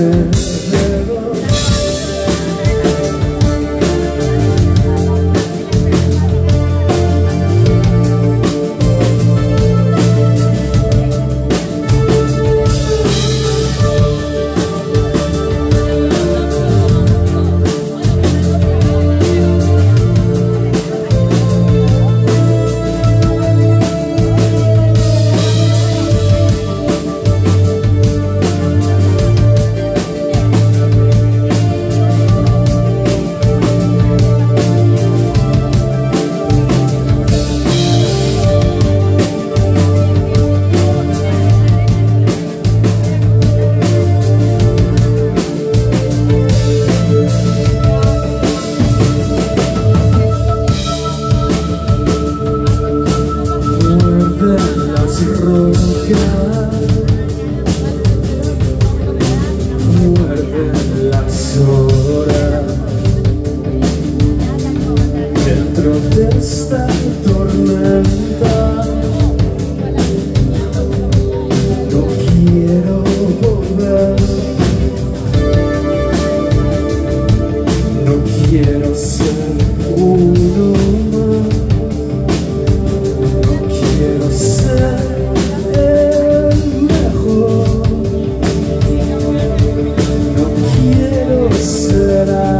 you no quiero ser mejor no quiero ser.